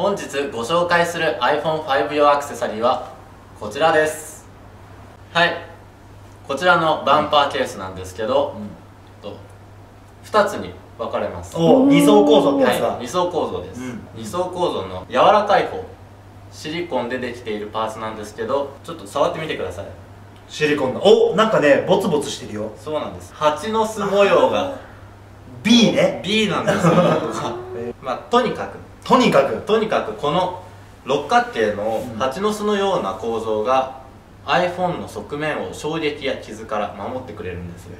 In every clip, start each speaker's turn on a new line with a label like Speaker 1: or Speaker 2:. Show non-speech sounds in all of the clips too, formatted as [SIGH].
Speaker 1: 本日ご紹介する iPhone5 用アクセサリーはこちらです。はい。こちらのバンパーケースなんですけど、うん、と2つに分かれます。
Speaker 2: お2層構造ってやつだ、
Speaker 1: はい、2層構造です、うん、2層構造の柔らかい方シリコンでできているパーツなんですけどちょっと触ってみてください。
Speaker 2: シリコンだ。おなんかねボツボツしてるよ。
Speaker 1: そうなんです。蜂の巣模様が [LAUGHS]
Speaker 2: B ね。
Speaker 1: B なんですよ [LAUGHS] まあとにかく
Speaker 2: とにかく
Speaker 1: とにかくこの六角形の蜂の巣のような構造が iPhone の側面を衝撃や傷から守ってくれるんですよ。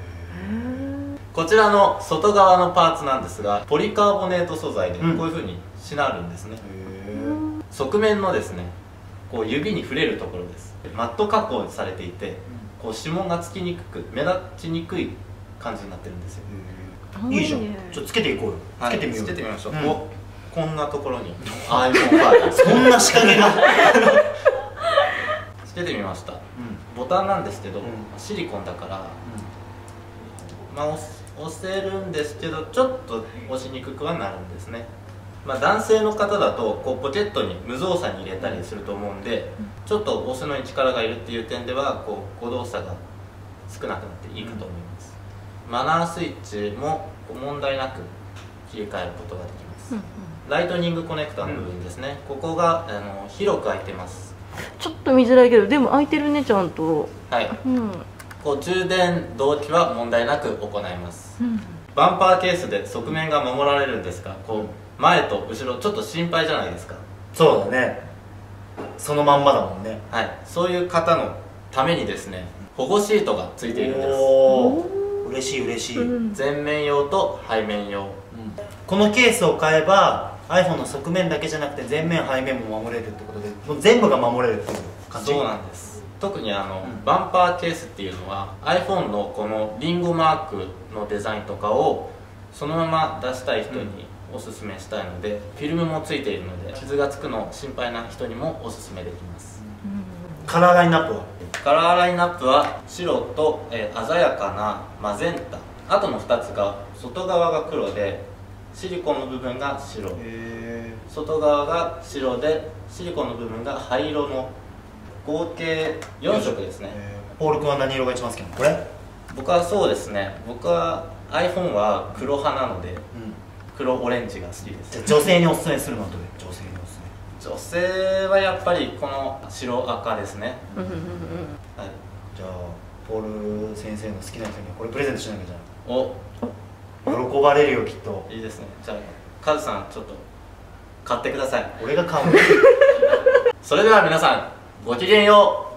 Speaker 1: こちらの外側のパーツなんですがポリカーボネート素材でこういうふうにしなるんですね、側面のですねこう指に触れるところです。マット加工されていてこう指紋がつきにくく目立ちにくい感じになってるんですよ
Speaker 2: いいじゃんちょっとつけていこうよ。つけてみよう、
Speaker 1: つけてみましょう、ここんなところに。iPhone5
Speaker 2: そんな仕掛けが。[LAUGHS]
Speaker 1: つけてみました、ボタンなんですけど、シリコンだから、まあ押せるんですけどちょっと押しにくくはなるんですね。まあ、男性の方だとこうポケットに無造作に入れたりすると思うんで、ちょっと押すのに力がいるっていう点ではこう誤動作が少なくなっていいかと思います、マナースイッチも問題なく切り替えることができます、ライトニングコネクタの部分ですね、ここがあの広く開いてます。
Speaker 3: ちょっと見づらいけどでも開いてるねちゃんと。
Speaker 1: はい、うん、こう充電同期は問題なく行います、うん、バンパーケースで側面が守られるんですがこう前と後ろちょっと心配じゃないですか。
Speaker 2: そうだね。そのまんまだもんね。
Speaker 1: はい。そういう方のためにですね保護シートがついているんです。
Speaker 2: お嬉しい嬉しい、
Speaker 1: 前面用と背面用、うん、
Speaker 2: このケースを買えば iPhone の側面だけじゃなくて前面背面も守れるってことでもう全部が守れるっていう感じ。
Speaker 1: そうなんです。特にあの、うん、バンパーケースっていうのは iPhone のこのリンゴマークのデザインとかをそのまま出したい人におすすめしたいので、うん、フィルムもついているので傷がつくの心配な人にもおすすめできます、
Speaker 2: うん、カラーラインナップは？
Speaker 1: カラーラインナップは白と、えー、鮮やかなマゼンタ。あとの2つが外側が黒でシリコンの部分が白。外側が白でシリコンの部分が灰色の合計4色ですね。
Speaker 2: ポール君は何色が一番好きなの？これ？
Speaker 1: 僕はそうですね。僕は iPhone は黒派なので、うん、黒オレンジが好きです。
Speaker 2: 女性におすすめするのはどれ？女性に
Speaker 1: 女性はやっぱりこの白赤ですね。はい、
Speaker 2: じゃあポール先生の好きな人にはこれプレゼントしなきゃじゃお。喜ばれるよきっと。
Speaker 1: いいですね。じゃあカズさんちょっと買ってください。
Speaker 2: 俺が買う [LAUGHS]
Speaker 1: それでは皆さんごきげんよう